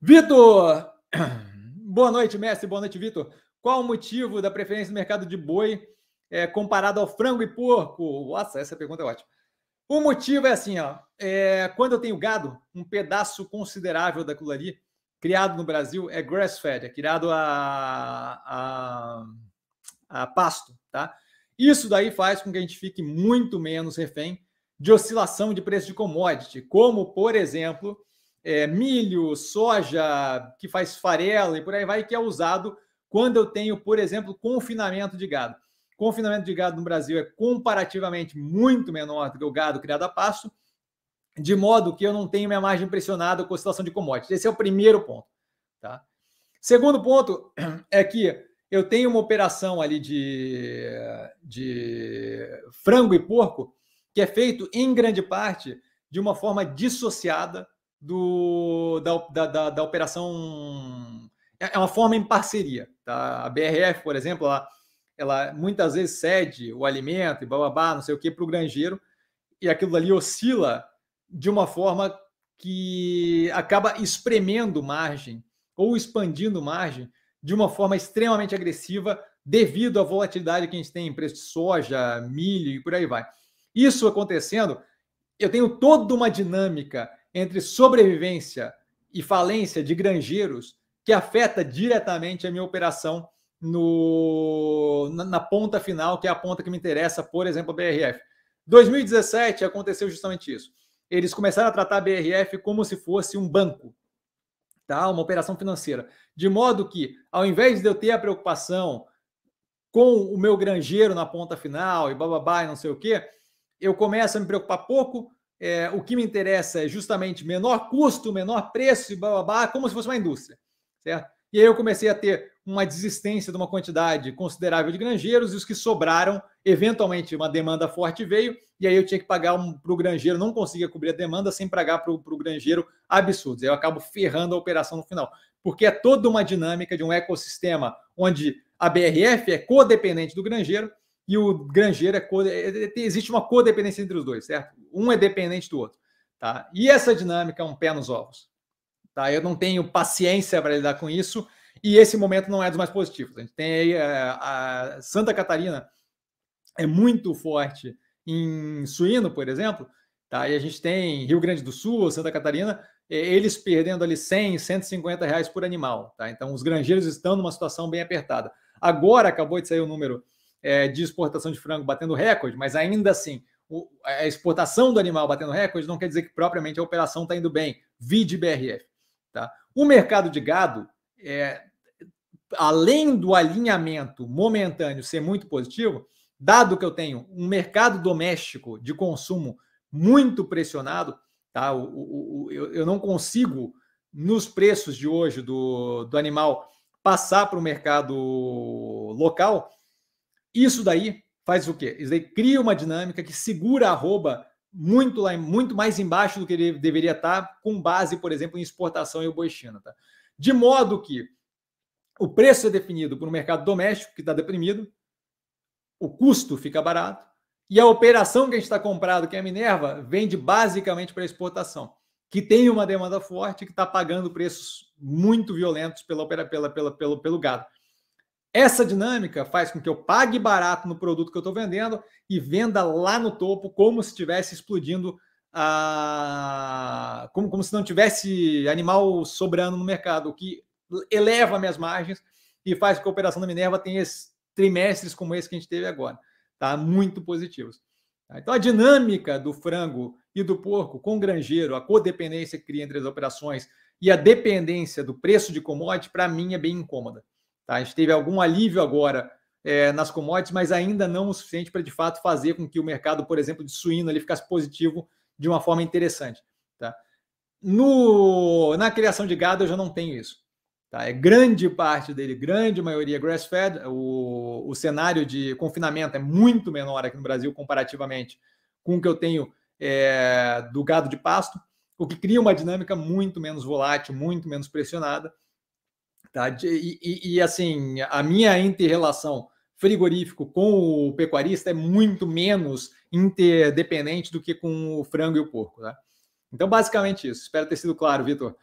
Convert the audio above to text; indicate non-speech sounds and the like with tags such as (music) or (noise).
Vitor! (clears throat) Boa noite, mestre. Boa noite, Vitor. Qual o motivo da preferência do mercado de boi é, comparado ao frango e porco? Nossa, essa pergunta é ótima. O motivo é assim, ó. É, quando eu tenho gado, um pedaço considerável daquilo ali, criado no Brasil, é grass-fed, é criado a, a, a pasto, tá? Isso daí faz com que a gente fique muito menos refém de oscilação de preço de commodity, como, por exemplo, é, milho, soja, que faz farela e por aí vai, que é usado quando eu tenho, por exemplo, confinamento de gado. Confinamento de gado no Brasil é comparativamente muito menor do que o gado criado a pasto, de modo que eu não tenho minha margem pressionada com a oscilação de commodities. Esse é o primeiro ponto. Tá? Segundo ponto (clears throat) é que eu tenho uma operação ali de, de frango e porco que é feito em grande parte de uma forma dissociada do, da, da, da, operação. É, é uma forma em parceria. Tá? A BRF, por exemplo, ela, ela muitas vezes cede o alimento e bababá, não sei o que, para o granjeiro, e aquilo ali oscila de uma forma que acaba espremendo margem ou expandindo margem de uma forma extremamente agressiva devido à volatilidade que a gente tem em preço de soja, milho e por aí vai. Isso acontecendo, eu tenho toda uma dinâmica entre sobrevivência e falência de granjeiros que afeta diretamente a minha operação no, na, na, ponta final, que é a ponta que me interessa, por exemplo, a BRF. 2017 aconteceu justamente isso. Eles começaram a tratar a BRF como se fosse um banco, tá? uma operação financeira. De modo que, ao invés de eu ter a preocupação com o meu granjeiro na ponta final e bababá e não sei o quê, eu começo a me preocupar pouco é, o que me interessa é justamente menor custo, menor preço e blá, como se fosse uma indústria, certo? E aí eu comecei a ter uma desistência de uma quantidade considerável de granjeiros e os que sobraram, eventualmente uma demanda forte veio e aí eu tinha que pagar um, para o granjeiro, não conseguia cobrir a demanda sem pagar para o granjeiro absurdos. Eu acabo ferrando a operação no final, porque é toda uma dinâmica de um ecossistema onde a BRF é codependente do granjeiro e o granjeiro é, é, é existe uma codependência entre os dois, certo? Um é dependente do outro, tá? E essa dinâmica é um pé nos ovos, tá? Eu não tenho paciência para lidar com isso e esse momento não é dos mais positivos. A gente tem aí a, é, a Santa Catarina é muito forte em suíno, por exemplo, tá? E a gente tem Rio Grande do Sul, Santa Catarina, eles perdendo ali 100, 150 reais por animal, tá? Então os granjeiros estão numa situação bem apertada. Agora acabou de sair o número é, de exportação de frango batendo recorde, mas ainda assim, o, a exportação do animal batendo recorde não quer dizer que propriamente a operação está indo bem. Vide BRF. Tá? O mercado de gado, é, além do alinhamento momentâneo ser muito positivo, dado que eu tenho um mercado doméstico de consumo muito pressionado, tá? O, o, o, eu, eu não consigo, nos preços de hoje do, do animal, passar para o mercado local, isso daí faz o quê? Isso daí cria uma dinâmica que segura a arroba muito lá, muito mais embaixo do que ele deveria estar, com base, por exemplo, em exportação e boi China. Tá? De modo que o preço é definido por um mercado doméstico que está deprimido, o custo fica barato, e a operação que a gente está comprado, que é a Minerva, vende basicamente para exportação, que tem uma demanda forte, que está pagando preços muito violentos pela, pela, pela, pelo, pelo gado. Essa dinâmica faz com que eu pague barato no produto que eu estou vendendo e venda lá no topo, como se estivesse explodindo, a... como, como se não tivesse animal sobrando no mercado, o que eleva minhas margens e faz com que a operação da Minerva tenha trimestres como esse que a gente teve agora, tá? Muito positivos. Então a dinâmica do frango e do porco com o granjeiro, a codependência que cria entre as operações e a dependência do preço de commodity, para mim é bem incômoda. Tá? A gente teve algum alívio agora é, nas commodities, mas ainda não o suficiente para de fato fazer com que o mercado, por exemplo, de suíno ali ficasse positivo de uma forma interessante. Tá? No, na criação de gado eu já não tenho isso. Tá? É grande parte dele, grande maioria grass-fed. O, o cenário de confinamento é muito menor aqui no Brasil comparativamente com o que eu tenho é, do gado de pasto, o que cria uma dinâmica muito menos volátil, muito menos pressionada Tá? E, e, e assim, a minha inter-relação frigorífico com o pecuarista é muito menos interdependente do que com o frango e o porco. Tá? Então, basicamente isso. Espero ter sido claro, Vitor.